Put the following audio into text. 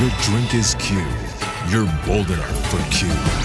Your drink is Q. You're bold enough for Q.